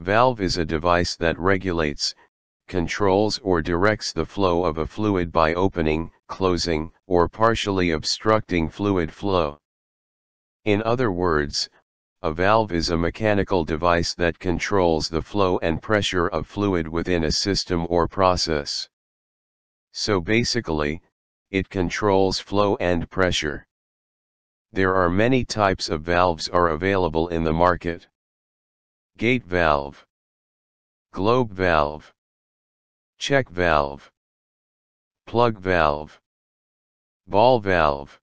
Valve is a device that regulates, controls or directs the flow of a fluid by opening, closing, or partially obstructing fluid flow. In other words, a valve is a mechanical device that controls the flow and pressure of fluid within a system or process. So basically, it controls flow and pressure. There are many types of valves are available in the market. Gate valve, globe valve, check valve, plug valve, ball valve,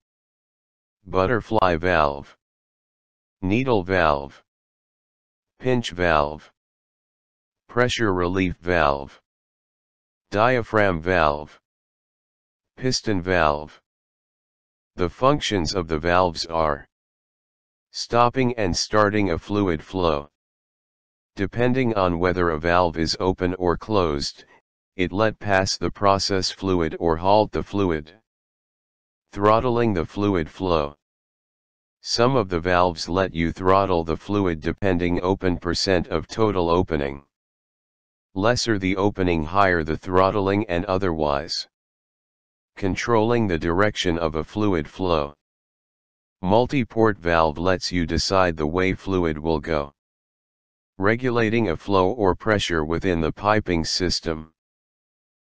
butterfly valve, needle valve, pinch valve, pressure relief valve, diaphragm valve, piston valve. The functions of the valves are stopping and starting a fluid flow. Depending on whether a valve is open or closed, it let pass the process fluid or halt the fluid. Throttling the fluid flow. Some of the valves let you throttle the fluid depending open percent of total opening. Lesser the opening higher the throttling and otherwise. Controlling the direction of a fluid flow. Multi-port valve lets you decide the way fluid will go. Regulating a flow or pressure within the piping system.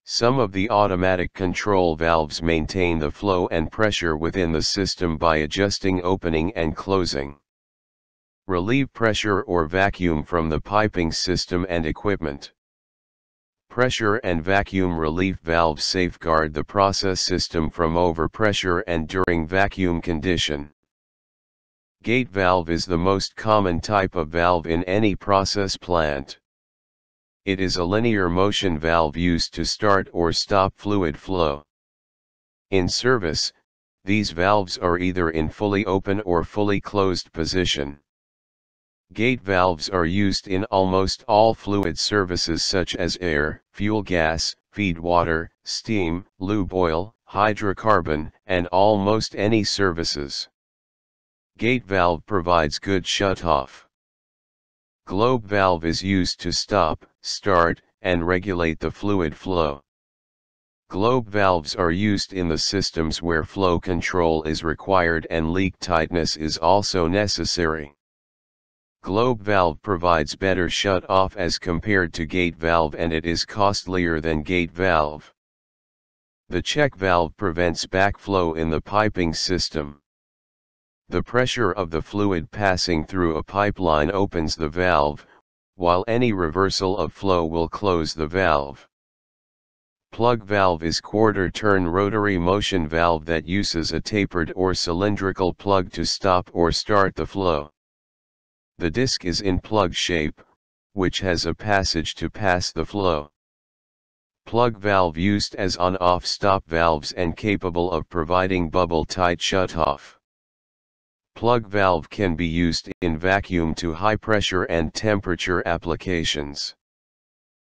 Some of the automatic control valves maintain the flow and pressure within the system by adjusting opening and closing. Relieve pressure or vacuum from the piping system and equipment. Pressure and vacuum relief valves safeguard the process system from overpressure and during vacuum condition. Gate valve is the most common type of valve in any process plant. It is a linear motion valve used to start or stop fluid flow. In service, these valves are either in fully open or fully closed position. Gate valves are used in almost all fluid services such as air, fuel gas, feed water, steam, lube oil, hydrocarbon, and almost any services. Gate valve provides good shutoff. Globe valve is used to stop, start, and regulate the fluid flow. Globe valves are used in the systems where flow control is required and leak tightness is also necessary. Globe valve provides better shut-off as compared to gate valve and it is costlier than gate valve. The check valve prevents backflow in the piping system. The pressure of the fluid passing through a pipeline opens the valve, while any reversal of flow will close the valve. Plug valve is quarter-turn rotary motion valve that uses a tapered or cylindrical plug to stop or start the flow. The disc is in plug shape, which has a passage to pass the flow. Plug valve used as on-off stop valves and capable of providing bubble-tight shutoff. Plug valve can be used in vacuum to high pressure and temperature applications.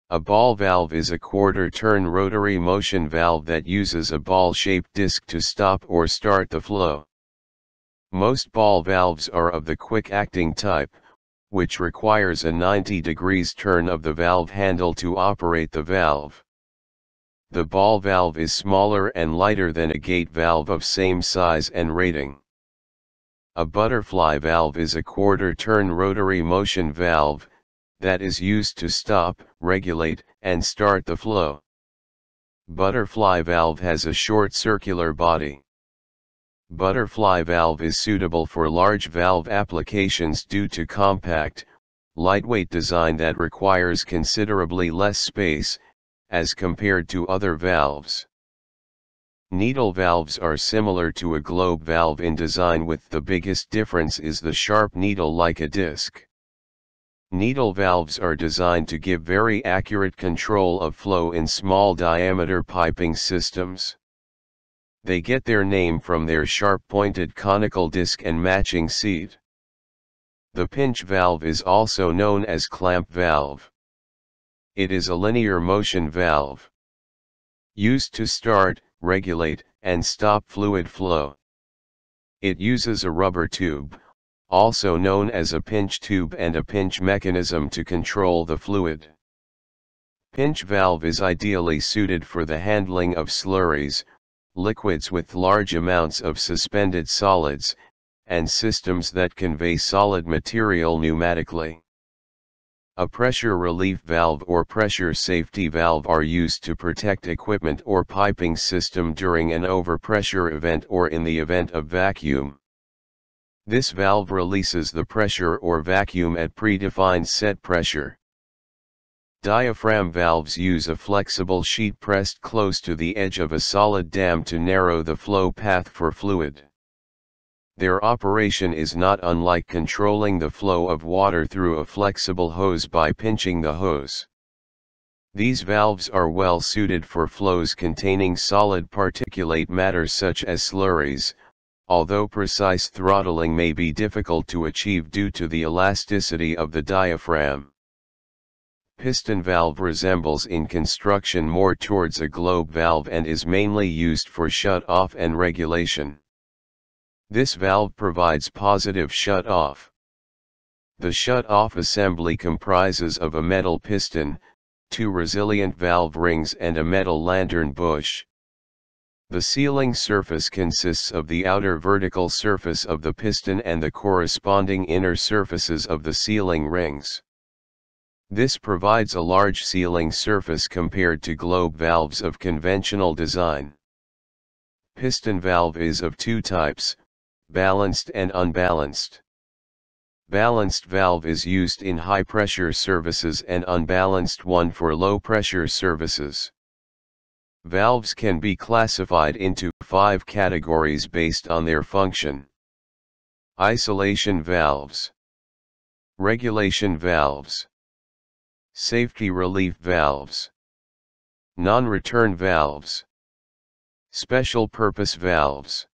A ball valve is a quarter-turn rotary motion valve that uses a ball-shaped disc to stop or start the flow. Most ball valves are of the quick-acting type, which requires a 90 degrees turn of the valve handle to operate the valve. The ball valve is smaller and lighter than a gate valve of same size and rating. A butterfly valve is a quarter-turn rotary motion valve, that is used to stop, regulate, and start the flow. Butterfly valve has a short circular body. Butterfly valve is suitable for large valve applications due to compact, lightweight design that requires considerably less space, as compared to other valves. Needle valves are similar to a globe valve in design with the biggest difference is the sharp needle like a disc. Needle valves are designed to give very accurate control of flow in small diameter piping systems. They get their name from their sharp-pointed conical disc and matching seat. The pinch valve is also known as clamp valve. It is a linear motion valve. Used to start, regulate, and stop fluid flow. It uses a rubber tube, also known as a pinch tube and a pinch mechanism to control the fluid. Pinch valve is ideally suited for the handling of slurries, liquids with large amounts of suspended solids, and systems that convey solid material pneumatically. A pressure relief valve or pressure safety valve are used to protect equipment or piping system during an overpressure event or in the event of vacuum. This valve releases the pressure or vacuum at predefined set pressure. Diaphragm valves use a flexible sheet pressed close to the edge of a solid dam to narrow the flow path for fluid. Their operation is not unlike controlling the flow of water through a flexible hose by pinching the hose. These valves are well suited for flows containing solid particulate matter such as slurries, although precise throttling may be difficult to achieve due to the elasticity of the diaphragm. Piston valve resembles in construction more towards a globe valve and is mainly used for shut-off and regulation. This valve provides positive shut-off. The shut-off assembly comprises of a metal piston, two resilient valve rings and a metal lantern bush. The sealing surface consists of the outer vertical surface of the piston and the corresponding inner surfaces of the sealing rings. This provides a large sealing surface compared to globe valves of conventional design. Piston valve is of two types, balanced and unbalanced. Balanced valve is used in high pressure services and unbalanced one for low pressure services. Valves can be classified into five categories based on their function. Isolation valves. Regulation valves. Safety relief valves. Non-return valves. Special purpose valves.